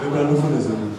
Eu quero fazer.